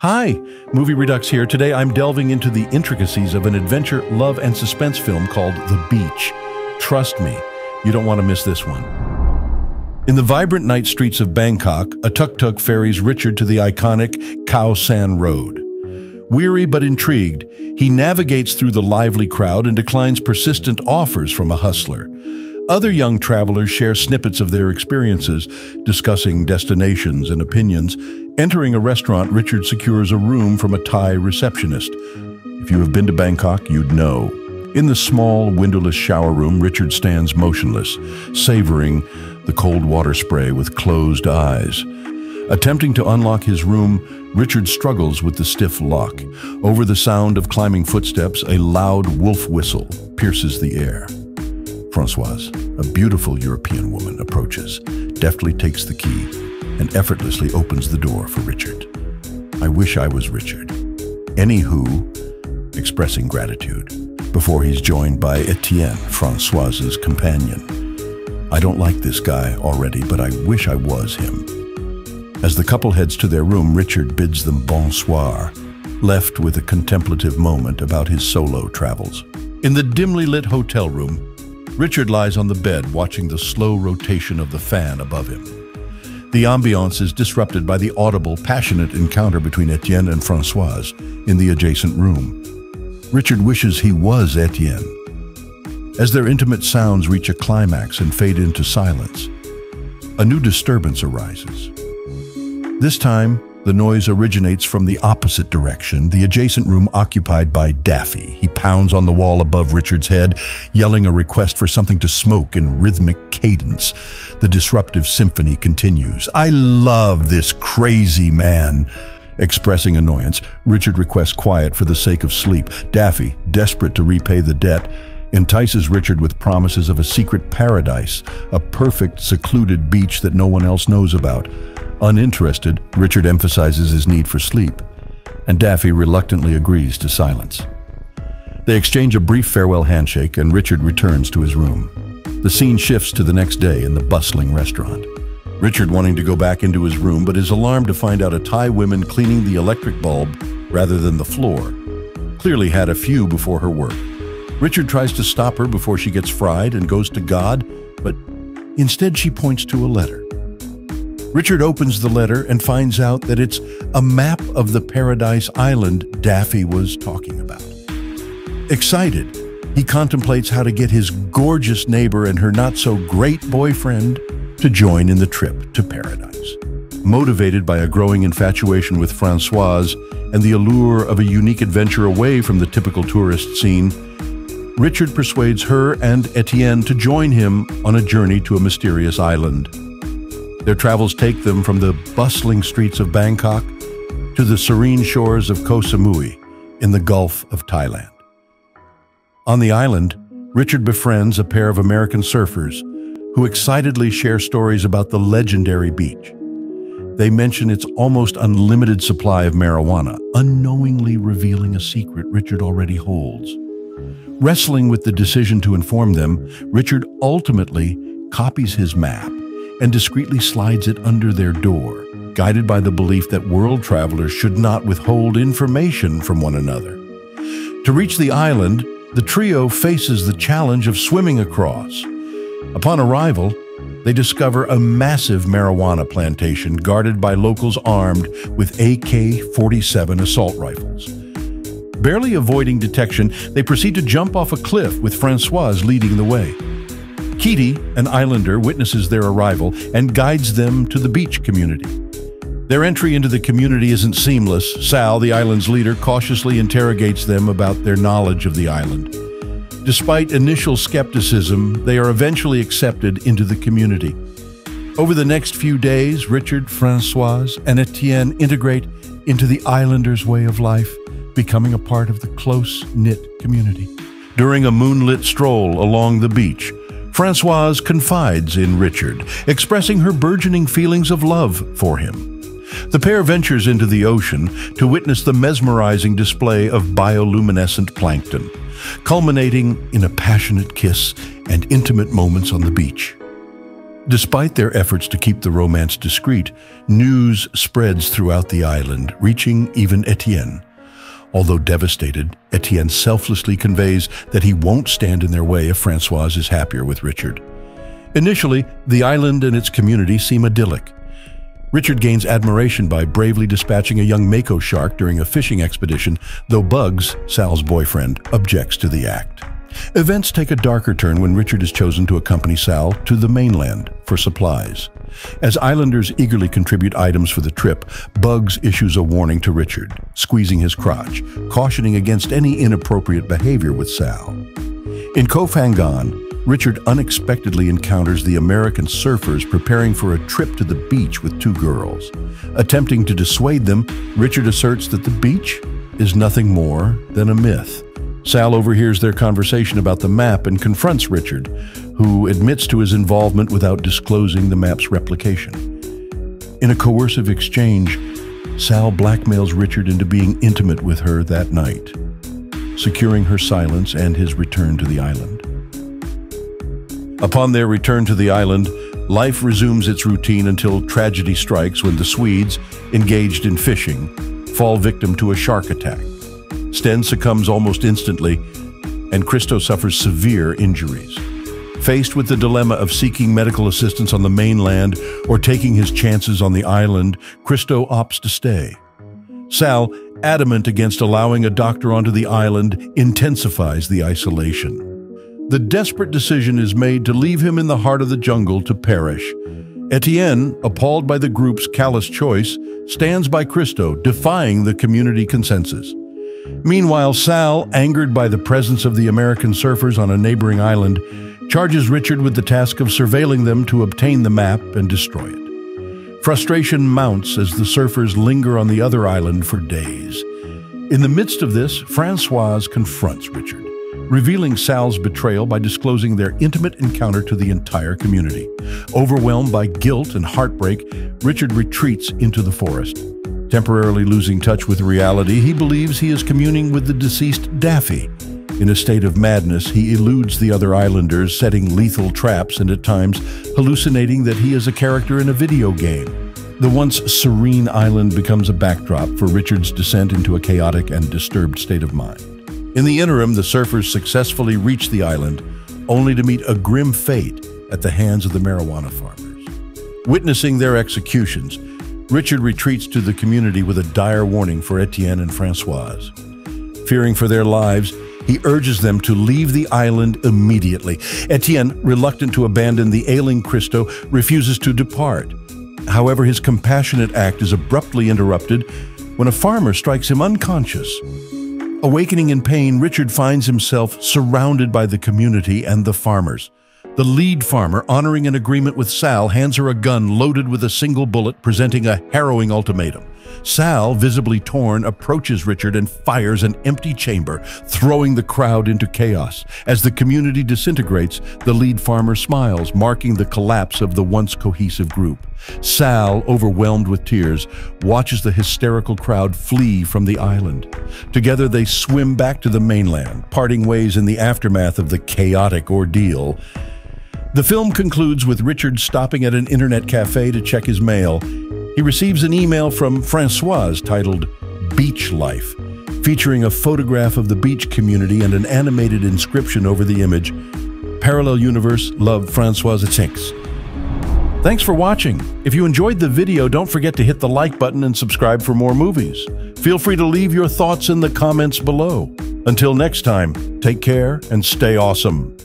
Hi, Movie Redux here. Today I'm delving into the intricacies of an adventure, love, and suspense film called The Beach. Trust me, you don't want to miss this one. In the vibrant night streets of Bangkok, a tuk-tuk ferries Richard to the iconic Khao San Road. Weary but intrigued, he navigates through the lively crowd and declines persistent offers from a hustler. Other young travelers share snippets of their experiences, discussing destinations and opinions. Entering a restaurant, Richard secures a room from a Thai receptionist. If you have been to Bangkok, you'd know. In the small, windowless shower room, Richard stands motionless, savoring the cold water spray with closed eyes. Attempting to unlock his room, Richard struggles with the stiff lock. Over the sound of climbing footsteps, a loud wolf whistle pierces the air. Francoise, a beautiful European woman, approaches, deftly takes the key, and effortlessly opens the door for Richard. I wish I was Richard. Anywho, expressing gratitude, before he's joined by Etienne, Francoise's companion. I don't like this guy already, but I wish I was him. As the couple heads to their room, Richard bids them bonsoir, left with a contemplative moment about his solo travels. In the dimly lit hotel room, Richard lies on the bed watching the slow rotation of the fan above him. The ambiance is disrupted by the audible, passionate encounter between Etienne and Francoise in the adjacent room. Richard wishes he was Etienne. As their intimate sounds reach a climax and fade into silence, a new disturbance arises. This time, the noise originates from the opposite direction, the adjacent room occupied by Daffy. He pounds on the wall above Richard's head, yelling a request for something to smoke in rhythmic cadence. The disruptive symphony continues. I love this crazy man. Expressing annoyance, Richard requests quiet for the sake of sleep. Daffy, desperate to repay the debt, entices Richard with promises of a secret paradise, a perfect, secluded beach that no one else knows about. Uninterested, Richard emphasizes his need for sleep, and Daffy reluctantly agrees to silence. They exchange a brief farewell handshake, and Richard returns to his room. The scene shifts to the next day in the bustling restaurant. Richard wanting to go back into his room, but is alarmed to find out a Thai woman cleaning the electric bulb rather than the floor. Clearly had a few before her work. Richard tries to stop her before she gets fried and goes to God, but instead she points to a letter. Richard opens the letter and finds out that it's a map of the Paradise Island Daffy was talking about. Excited, he contemplates how to get his gorgeous neighbor and her not-so-great boyfriend to join in the trip to paradise. Motivated by a growing infatuation with Francoise and the allure of a unique adventure away from the typical tourist scene, Richard persuades her and Etienne to join him on a journey to a mysterious island. Their travels take them from the bustling streets of Bangkok to the serene shores of Koh Samui in the Gulf of Thailand. On the island, Richard befriends a pair of American surfers who excitedly share stories about the legendary beach. They mention its almost unlimited supply of marijuana, unknowingly revealing a secret Richard already holds. Wrestling with the decision to inform them, Richard ultimately copies his map and discreetly slides it under their door, guided by the belief that world travelers should not withhold information from one another. To reach the island, the trio faces the challenge of swimming across. Upon arrival, they discover a massive marijuana plantation guarded by locals armed with AK-47 assault rifles. Barely avoiding detection, they proceed to jump off a cliff with Francoise leading the way. Keaty, an islander, witnesses their arrival and guides them to the beach community. Their entry into the community isn't seamless. Sal, the island's leader, cautiously interrogates them about their knowledge of the island. Despite initial skepticism, they are eventually accepted into the community. Over the next few days, Richard, Francoise, and Etienne integrate into the islanders' way of life, becoming a part of the close-knit community. During a moonlit stroll along the beach, Francoise confides in Richard, expressing her burgeoning feelings of love for him. The pair ventures into the ocean to witness the mesmerizing display of bioluminescent plankton, culminating in a passionate kiss and intimate moments on the beach. Despite their efforts to keep the romance discreet, news spreads throughout the island, reaching even Etienne. Although devastated, Etienne selflessly conveys that he won't stand in their way if Francoise is happier with Richard. Initially, the island and its community seem idyllic. Richard gains admiration by bravely dispatching a young mako shark during a fishing expedition, though Bugs, Sal's boyfriend, objects to the act. Events take a darker turn when Richard is chosen to accompany Sal to the mainland for supplies. As islanders eagerly contribute items for the trip, Bugs issues a warning to Richard, squeezing his crotch, cautioning against any inappropriate behavior with Sal. In Koh Phangan, Richard unexpectedly encounters the American surfers preparing for a trip to the beach with two girls. Attempting to dissuade them, Richard asserts that the beach is nothing more than a myth. Sal overhears their conversation about the map and confronts Richard, who admits to his involvement without disclosing the map's replication. In a coercive exchange, Sal blackmails Richard into being intimate with her that night, securing her silence and his return to the island. Upon their return to the island, life resumes its routine until tragedy strikes when the Swedes, engaged in fishing, fall victim to a shark attack. Sten succumbs almost instantly, and Christo suffers severe injuries. Faced with the dilemma of seeking medical assistance on the mainland or taking his chances on the island, Christo opts to stay. Sal, adamant against allowing a doctor onto the island, intensifies the isolation. The desperate decision is made to leave him in the heart of the jungle to perish. Etienne, appalled by the group's callous choice, stands by Christo, defying the community consensus. Meanwhile, Sal, angered by the presence of the American surfers on a neighboring island, charges Richard with the task of surveilling them to obtain the map and destroy it. Frustration mounts as the surfers linger on the other island for days. In the midst of this, Francoise confronts Richard revealing Sal's betrayal by disclosing their intimate encounter to the entire community. Overwhelmed by guilt and heartbreak, Richard retreats into the forest. Temporarily losing touch with reality, he believes he is communing with the deceased Daffy. In a state of madness, he eludes the other islanders, setting lethal traps and at times hallucinating that he is a character in a video game. The once serene island becomes a backdrop for Richard's descent into a chaotic and disturbed state of mind. In the interim, the surfers successfully reach the island, only to meet a grim fate at the hands of the marijuana farmers. Witnessing their executions, Richard retreats to the community with a dire warning for Etienne and Francoise. Fearing for their lives, he urges them to leave the island immediately. Etienne, reluctant to abandon the ailing Christo, refuses to depart. However, his compassionate act is abruptly interrupted when a farmer strikes him unconscious. Awakening in pain, Richard finds himself surrounded by the community and the farmers. The lead farmer, honoring an agreement with Sal, hands her a gun loaded with a single bullet, presenting a harrowing ultimatum. Sal, visibly torn, approaches Richard and fires an empty chamber, throwing the crowd into chaos. As the community disintegrates, the lead farmer smiles, marking the collapse of the once cohesive group. Sal, overwhelmed with tears, watches the hysterical crowd flee from the island. Together they swim back to the mainland, parting ways in the aftermath of the chaotic ordeal. The film concludes with Richard stopping at an internet cafe to check his mail. He receives an email from Francoise titled Beach Life, featuring a photograph of the beach community and an animated inscription over the image, Parallel Universe, Love Francoise Thinks. Thanks for watching. If you enjoyed the video, don't forget to hit the like button and subscribe for more movies. Feel free to leave your thoughts in the comments below. Until next time, take care and stay awesome.